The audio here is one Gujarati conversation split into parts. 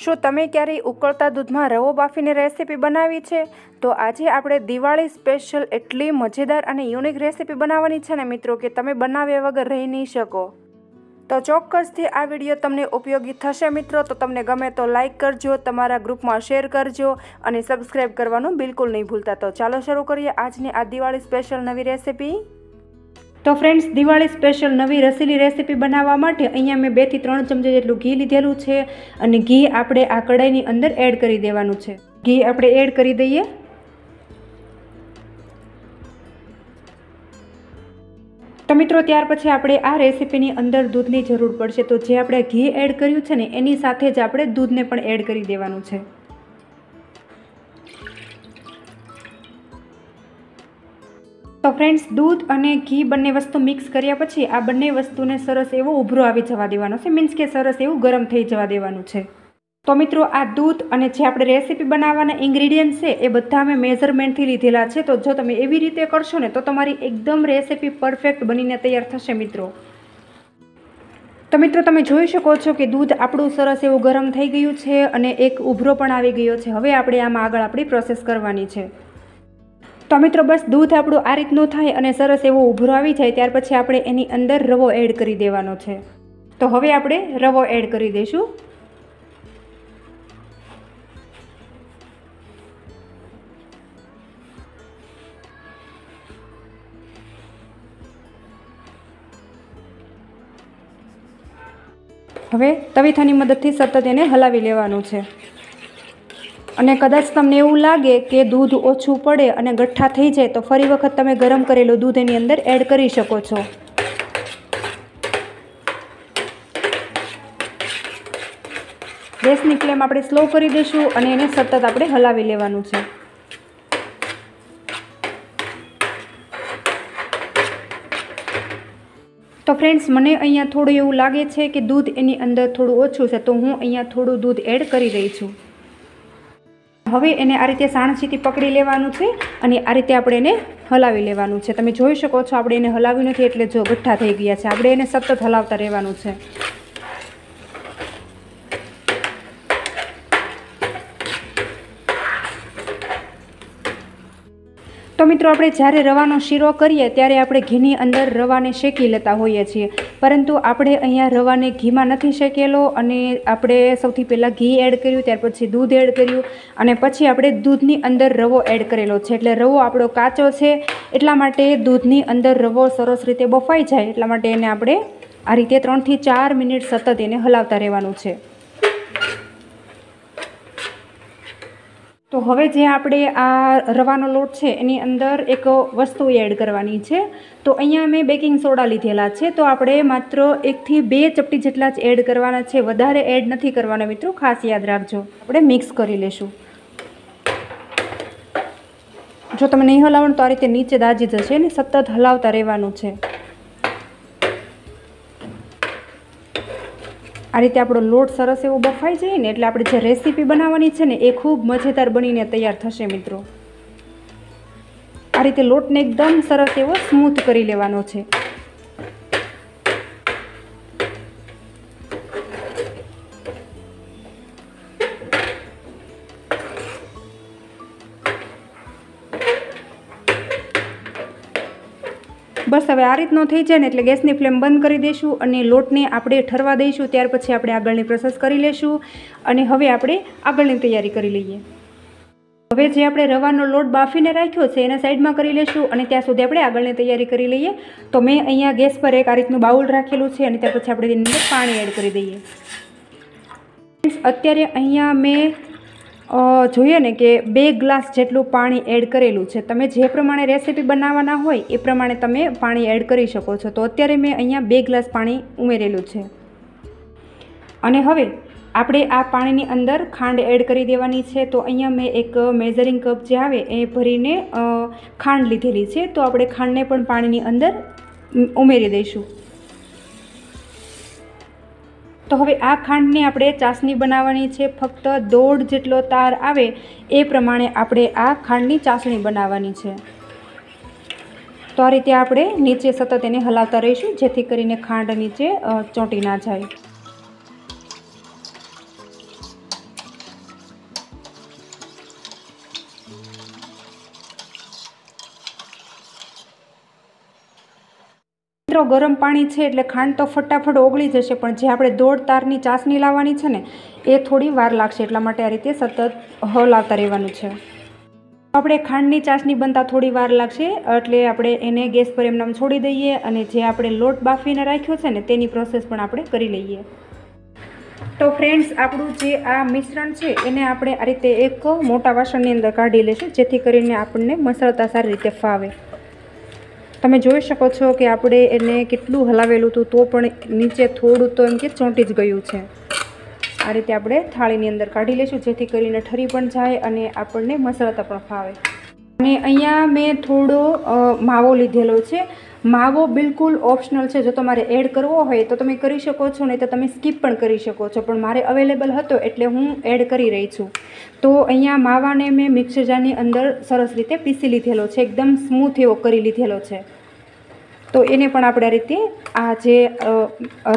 શું તમે ક્યારેય ઉકળતા દૂધમાં રવો બાફીને રેસીપી બનાવી છે? તો આજે આપણે દિવાળી સ્પેશિયલ એટલી મજેદાર અને યુનિક રેસીપી બનાવવાની છે ને મિત્રો કે તમે બનાવ્યા વગર રહી નહીં શકો. તો ચોક્કસથી આ વીડિયો તમને ઉપયોગી થશે મિત્રો, તો તમને ગમે તો લાઇક કરજો, તમારા ગ્રુપમાં શેર કરજો અને સબસ્ક્રાઈબ કરવાનું બિલકુલ નહીં ભૂલતા. તો ચાલો શરૂ કરીએ આજની આ દિવાળી સ્પેશિયલ નવી રેસીપી. તો ફ્રેન્ડ્સ દિવાળી સ્પેશિયલ નવી રસીલી રેસીપી બનાવવા માટે અહીંયા મેં બેથી ત્રણ ચમચા જેટલું ઘી લીધેલું છે અને ઘી આપણે આ કડાઈની અંદર એડ કરી દેવાનું છે. ઘી આપણે એડ કરી દઈએ. તો મિત્રો, ત્યાર પછી આપણે આ રેસીપીની અંદર દૂધની જરૂર પડશે. તો જે આપણે ઘી એડ કર્યું છે ને, એની સાથે જ આપણે દૂધને પણ એડ કરી દેવાનું છે. તો ફ્રેન્ડ્સ દૂધ અને ઘી બંને વસ્તુ મિક્સ કર્યા પછી આ બંને વસ્તુને સરસ એવો ઉભરો આવી જવા દેવાનો છે. મીન્સ કે સરસ એવું ગરમ થઈ જવા દેવાનું છે. તો મિત્રો, આ દૂધ અને જે આપણે રેસીપી બનાવવાના ઇન્ગ્રીડિયન્ટ છે, એ બધા મેં મેઝરમેન્ટથી લીધેલા છે. તો જો તમે એવી રીતે કરશો ને, તો તમારી એકદમ રેસીપી પરફેક્ટ બનીને તૈયાર થશે મિત્રો. તો મિત્રો, તમે જોઈ શકો છો કે દૂધ આપણું સરસ એવું ગરમ થઈ ગયું છે અને એક ઉભરો પણ આવી ગયો છે. હવે આપણે આમાં આગળ આપણી પ્રોસેસ કરવાની છે. તો મિત્રો બસ દૂધ આપણું આ રીતનું થાય અને સરસ એવો ઉભરો આવી જાય, ત્યાર પછી આપણે એની અંદર રવો એડ કરી દેવાનો છે. તો હવે આપણે રવો એડ કરી દઈશું. હવે તવીથાની મદદથી સતત એને હલાવી લેવાનું છે. અને કદાચ તમને એવું લાગે કે દૂધ ઓછું પડે અને ગઠ્ઠા થઈ જાય, તો ફરી વખત તમે ગરમ કરેલું દૂધ એની અંદર એડ કરી શકો છો. ગેસની ફ્લેમ આપણે સ્લો કરી દઈશું અને એને સતત આપણે હલાવી લેવાનું છે. તો ફ્રેન્ડ્સ, મને અહીંયા થોડું એવું લાગે છે કે દૂધ એની અંદર થોડું ઓછું છે, તો હું અહીંયા થોડું દૂધ એડ કરી રહી છું. હવે એને આ રીતે સાણસીથી પકડી લેવાનું છે અને આ રીતે આપણે એને હલાવી લેવાનું છે. તમે જોઈ શકો છો, આપણે એને હલાવ્યું નથી એટલે જો ગઠ્ઠા થઈ ગયા છે. આપણે એને સતત હલાવતા રહેવાનું છે. તો મિત્રો આપણે જ્યારે રવાનો શીરો કરીએ ત્યારે આપણે ઘીની અંદર રવાને શેકી લેતા હોઈએ છીએ. પરંતુ આપણે અહીંયા રવાને ઘીમાં નથી શેકેલો અને આપણે સૌથી પહેલાં ઘી એડ કર્યું, ત્યાર પછી દૂધ એડ કર્યું અને પછી આપણે દૂધની અંદર રવો એડ કરેલો છે. એટલે રવો આપણો કાચો છે, એટલા માટે દૂધની અંદર રવો સરસ રીતે બફાઈ જાય, એટલા માટે એને આપણે આ રીતે ત્રણથી ચાર મિનિટ સતત એને હલાવતા રહેવાનું છે. તો હવે જે આપણે આ રવાનો લોટ છે, એની અંદર એક વસ્તુ એડ કરવાની છે. તો અહીંયા મેં બેકિંગ સોડા લીધેલા છે, તો આપણે માત્ર એકથી બે ચપટી જેટલા જ એડ કરવાના છે. વધારે એડ નથી કરવાના મિત્રો, ખાસ યાદ રાખજો. આપણે મિક્સ કરી લેશું. જો તમે નહીં હલાવો તો આ રીતે નીચે દાજી જશે ને સતત હલાવતા રહેવાનું છે. આ રીતે આપણો લોટ સરસ એવો બફાઈ જાય ને એટલે આપણે જે રેસીપી બનાવવાની છે ને એ ખૂબ મજેદાર બનીને તૈયાર થશે મિત્રો. આ રીતે લોટને એકદમ સરસ એવો સ્મૂથ કરી લેવાનો છે. બસ હવે આ રીતનો થઈ જાય ને એટલે ગેસની ફ્લેમ બંધ કરી દઈશું અને લોટને આપણે ઠરવા દઈશું. ત્યાર પછી આપણે આગળની પ્રોસેસ કરી લઈશું અને હવે આપણે આગળની તૈયારી કરી લઈએ. હવે જે આપણે રવાનો લોટ બાફીને રાખ્યો છે એને સાઈડમાં કરી લઈશું અને ત્યાં સુધી આપણે આગળની તૈયારી કરી લઈએ. તો મેં અહીંયા ગેસ પર એક આ રીતનું બાઉલ રાખેલું છે અને ત્યાર પછી આપણે તેની પાણી એડ કરી દઈએ. અત્યારે અહીંયા મેં જોઈએ ને કે બે ગ્લાસ જેટલું પાણી એડ કરેલું છે. તમે જે પ્રમાણે રેસીપી બનાવવાના હોય, એ પ્રમાણે તમે પાણી એડ કરી શકો છો. તો અત્યારે મેં અહીંયા બે ગ્લાસ પાણી ઉમેરેલું છે. અને હવે આપણે આ પાણીની અંદર ખાંડ એડ કરી દેવાની છે. તો અહીંયા મેં એક મેઝરિંગ કપ જે આવે, એ ભરીને ખાંડ લીધેલી છે. તો આપણે ખાંડને પણ પાણીની અંદર ઉમેરી દઈશું. તો હવે આ ખાંડની આપણે ચાસણી બનાવવાની છે. ફક્ત દોઢ જેટલો તાર આવે એ પ્રમાણે આપણે આ ખાંડની ચાસણી બનાવવાની છે. તો આ રીતે આપણે નીચે સતત એને હલાવતા રહીશું, જેથી કરીને ખાંડ નીચે ચોંટી ના જાય. મિત્રો ગરમ પાણી છે એટલે ખાંડ તો ફટાફટ ઓગળી જશે, પણ જે આપણે દોઢ તારની ચાસણી લાવવાની છે ને, એ થોડી વાર લાગશે. એટલા માટે આ રીતે સતત હલાવતા રહેવાનું છે. આપણે ખાંડની ચાસણી બનતા થોડી વાર લાગશે, એટલે આપણે એને ગેસ પર એમનામ છોડી દઈએ અને જે આપણે લોટ બાફીને રાખ્યો છે ને, તેની પ્રોસેસ પણ આપણે કરી લઈએ. તો ફ્રેન્ડ્સ આપણું જે આ મિશ્રણ છે, એને આપણે આ રીતે એક મોટા વાસણની અંદર કાઢી લઈશું, જેથી કરીને આપણને મસળતા સારી રીતે ફાવે. તમે જોઈ શકો છો કે આપણે એને કેટલું હલાવેલું હતું, તો પણ નીચે થોડું તો એમ કે ચોંટી જ ગયું છે. આ રીતે આપણે થાળીની અંદર કાઢી લઈશું, જેથી કરીને ઠરી પણ જાય અને આપણને મસળતા પણ ફાવે. અને અહીંયા મેં થોડો માવો લીધેલો છે. માવો બિલકુલ ઓપ્શનલ છે. જો તમારે એડ કરવો હોય તો તમે કરી શકો છો, નહીં તો તમે સ્કીપ પણ કરી શકો છો. પણ મારે અવેલેબલ હતો એટલે હું એડ કરી રહી છું. તો અહીંયા માવાને મેં મિક્સર જારની અંદર સરસ રીતે પીસી લીધેલો છે. એકદમ સ્મૂથ એવો કરી લીધેલો છે. તો એને પણ આપણે આ રીતે આ જે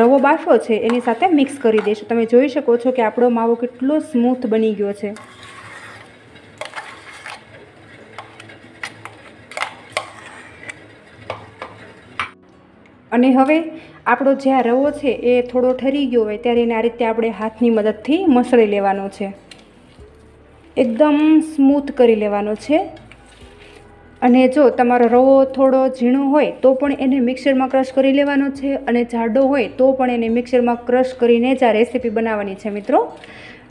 રવો બાફો છે એની સાથે મિક્સ કરી દઈશું. તમે જોઈ શકો છો કે આપણો માવો કેટલો સ્મૂથ બની ગયો છે. અને હવે આપણો જે આ રવો છે એ થોડો ઠરી ગયો હોય ત્યારે એને આ રીતે આપણે હાથની મદદથી મસળી લેવાનો છે. એકદમ સ્મૂથ કરી લેવાનો છે. અને જો તમારો રવો થોડો ઝીણો હોય તો પણ એને મિક્સરમાં ક્રશ કરી લેવાનો છે અને જાડો હોય તો પણ એને મિક્સરમાં ક્રશ કરીને જ આ રેસીપી બનાવવાની છે મિત્રો.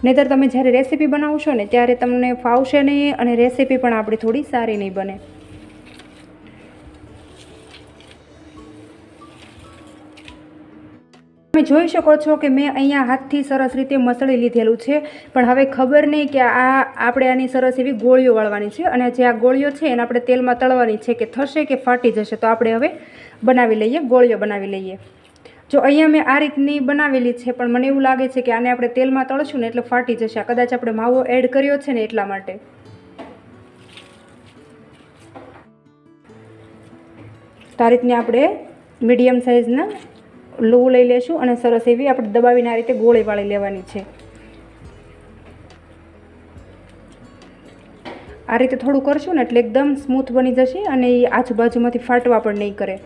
નહીતર તમે જ્યારે રેસીપી બનાવશો ને ત્યારે તમને ફાવશે નહીં અને રેસીપી પણ આપણી થોડી સારી નહીં બને. તમે જોઈ શકો છો કે મેં અહીંયા હાથથી સરસ રીતે મસળી લીધેલું છે. પણ હવે ખબર નહીં કે આ આપણે આની સરસ એવી ગોળીઓ વાળવાની છે અને જે આ ગોળીઓ છે એને આપણે તેલમાં તળવાની છે કે થશે કે ફાટી જશે તો આપણે હવે બનાવી લઈએ, ગોળીઓ બનાવી લઈએ. જો અહીંયા મેં આ રીતની બનાવેલી છે પણ મને એવું લાગે છે કે આને આપણે તેલમાં તળશું ને એટલે ફાટી જશે. કદાચ આપણે માવો એડ કર્યો છે ને એટલા માટે. તો આ રીતની આપણે મીડિયમ સાઇઝના લોવું લઈ લેશું અને સરસ એવી આપણે દબાવીને આ રીતે ગોળી વાળી લેવાની છે. આ રીતે થોડું કરશું ને એટલે એકદમ સ્મૂથ બની જશે અને એ આજુબાજુમાંથી ફાટવા પણ નહીં કરે.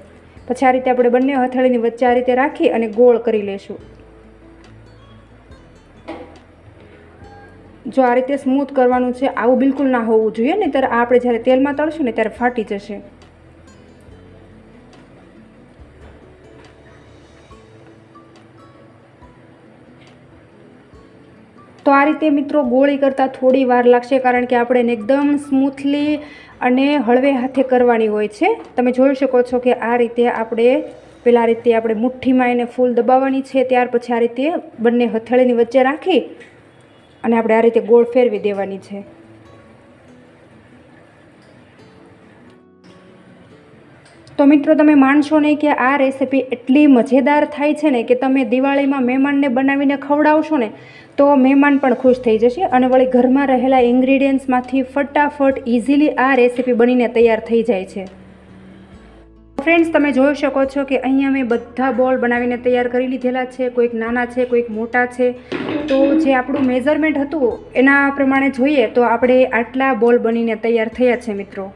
પછી આ રીતે આપણે બંને હથેળીની વચ્ચે આ રીતે રાખી અને ગોળ કરી લેશું. જો આ રીતે સ્મૂથ કરવાનું છે, આવું બિલકુલ ના હોવું જોઈએ ને ત્યારે આપણે જ્યારે તેલમાં તળશું ને ત્યારે ફાટી જશે. તો આ રીતે મિત્રો ગોળી કરતાં થોડી વાર લાગશે કારણ કે આપણે એકદમ સ્મૂથલી અને હળવે હાથે કરવાની હોય છે. તમે જોઈ શકો છો કે આ રીતે આપણે પહેલાં રીતે આપણે મુઠ્ઠીમાં એને ફૂલ દબાવવાની છે, ત્યાર પછી આ રીતે બંને હથેળીની વચ્ચે રાખી અને આપણે આ રીતે ગોળ ફેરવી દેવાની છે. તો મિત્રો તમે માનશો નહીં કે આ રેસીપી એટલી મજેદાર થાય છે ને કે તમે દિવાળીમાં મહેમાનને બનાવીને ખવડાવશો ને તો મહેમાન પણ ખુશ થઈ જશે અને વળી ઘરમાં રહેલા ઇન્ગ્રીડિયન્ટ્સમાંથી ફટાફટ ઇઝીલી આ રેસીપી બનીને તૈયાર થઈ જાય છે. ફ્રેન્ડ્સ, તમે જોઈ શકો છો કે અહીંયા મેં બધા બોલ બનાવીને તૈયાર કરી લીધેલા છે. કોઈક નાના છે, કોઈક મોટા છે. તો જે આપણું મેઝરમેન્ટ હતું, એના પ્રમાણે જોઈએ તો આપણે આટલા બોલ બનીને તૈયાર થયા છે મિત્રો.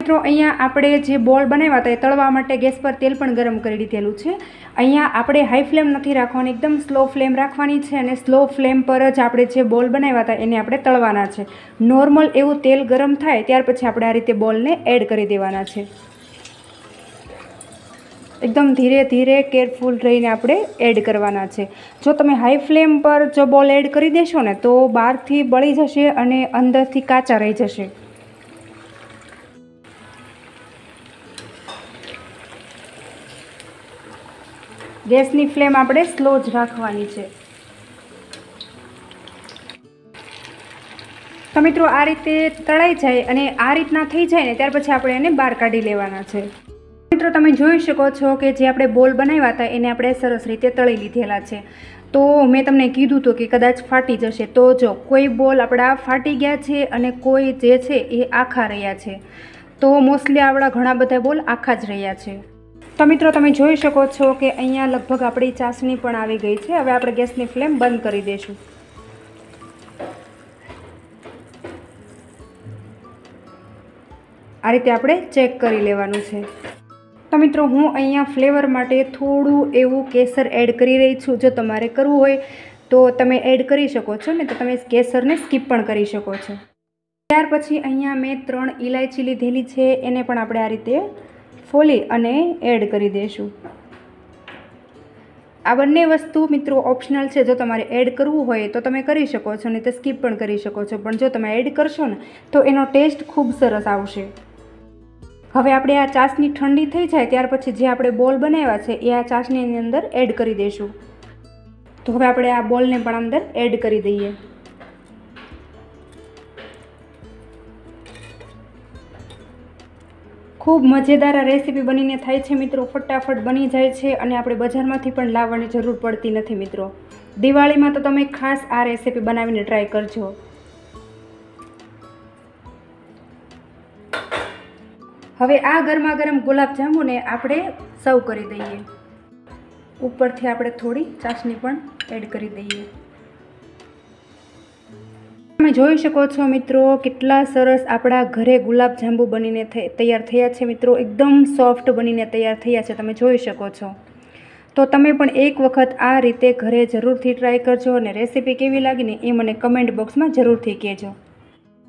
મિત્રો, અહીંયા આપણે જે બોલ બનાવ્યા હતા એ તળવા માટે ગેસ પર તેલ પણ ગરમ કરી દીધેલું છે. અહીંયા આપણે હાઈ ફ્લેમ નથી રાખવાની, એકદમ સ્લો ફ્લેમ રાખવાની છે અને સ્લો ફ્લેમ પર જ આપણે જે બોલ બનાવ્યા હતા એને આપણે તળવાના છે. નોર્મલ એવું તેલ ગરમ થાય ત્યાર પછી આપણે આ રીતે બોલને એડ કરી દેવાના છે. એકદમ ધીરે ધીરે કેરફુલ રહીને આપણે એડ કરવાના છે. જો તમે હાઈ ફ્લેમ પર જો બોલ એડ કરી દેશો ને તો બહારથી બળી જશે અને અંદરથી કાચા રહી જશે. ગેસની ફ્લેમ આપણે સ્લો જ રાખવાની છે. તો મિત્રો, આ રીતે તળાઈ જાય અને આ રીતના થઈ જાય ને, ત્યાર પછી આપણે એને બહાર કાઢી લેવાના છે. મિત્રો, તમે જોઈ શકો છો કે જે આપણે બોલ બનાવ્યા હતા, એને આપણે સરસ રીતે તળી લીધેલા છે. તો મેં તમને કીધું હતું કે કદાચ ફાટી જશે. તો જો, કોઈ બોલ આપણા ફાટી ગયા છે અને કોઈ જે છે એ આખા રહ્યા છે. તો મોસ્ટલી આપણા ઘણા બધા બોલ આખા જ રહ્યા છે. તો મિત્રો, તમે જોઈ શકો છો કે અહીંયા લગભગ આપણી ચાસણી પણ આવી ગઈ છે. હવે આપણે ગેસની ફ્લેમ બંધ કરી દઈશું. આ રીતે આપણે ચેક કરી લેવાનું છે. તો મિત્રો, હું અહીંયા ફ્લેવર માટે થોડું એવું કેસર એડ કરી રહી છું. જો તમારે કરવું હોય તો તમે એડ કરી શકો છો ને તો તમે કેસરને સ્કીપ પણ કરી શકો છો. ત્યાર પછી અહીંયા મેં ત્રણ ઇલાયચી લીધેલી છે. એને પણ આપણે આ રીતે ફોલી અને એડ કરી દઈશું આ બંને વસ્તુ મિત્રો ઓપ્શનલ છે. જો તમારે એડ કરવું હોય તો તમે કરી શકો છો ને તે સ્કીપ પણ કરી શકો છો. પણ જો તમે એડ કરશો ને, તો એનો ટેસ્ટ ખૂબ સરસ આવશે. હવે આપણે આ ચાસની ઠંડી થઈ જાય ત્યાર પછી જે આપણે બોલ બનાવ્યા છે, એ આ ચાસની અંદર એડ કરી દઈશું તો હવે આપણે આ બોલને પણ અંદર એડ કરી દઈએ. ખૂબ મજેદાર આ રેસીપી બનીને થાય છે મિત્રો, ફટાફટ બની જાય છે અને આપણે બજારમાંથી પણ લાવવાની જરૂર પડતી નથી મિત્રો. દિવાળીમાં તો તમે ખાસ આ રેસીપી બનાવીને ટ્રાય કરજો. હવે આ ગરમા ગરમ ગુલાબ જાંબુને આપણે સર્વ કરી દઈએ. ઉપરથી આપણે થોડી ચાસણી પણ એડ કરી દઈએ. તમે જોઈ શકો છો મિત્રો, કેટલા સરસ આપણા ઘરે ગુલાબ જાંબુ બનીને તૈયાર થયા છે મિત્રો. એકદમ સોફ્ટ બનીને તૈયાર થયા છે, તમે જોઈ શકો છો. તો તમે પણ એક વખત આ રીતે ઘરે જરૂરથી ટ્રાય કરજો અને રેસીપી કેવી લાગીને એ મને કમેન્ટ બોક્સમાં જરૂરથી કહેજો.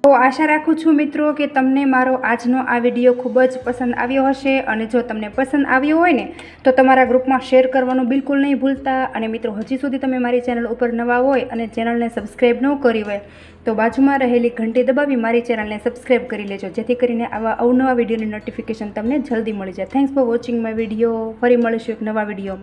તો આશા રાખું છું મિત્રો કે તમને મારો આજનો આ વીડિયો ખૂબ જ પસંદ આવ્યો હશે અને જો તમને પસંદ આવ્યો હોય ને, તો તમારા ગ્રુપમાં શેર કરવાનું બિલકુલ નહીં ભૂલતા. અને મિત્રો, હજી સુધી તમે મારી ચેનલ ઉપર નવા હોય અને ચેનલને સબસ્ક્રાઈબ ન કરી હોય, તો બાજુમાં રહેલી ઘંટી દબાવી મારી ચેનલને સબસ્ક્રાઈબ કરી લેજો, જેથી કરીને આવા અવનવા વિડીયોની નોટિફિકેશન તમને જલ્દી મળી જાય. Thanks for watching my video ફરી મળીશું એક નવા વિડીયોમાં.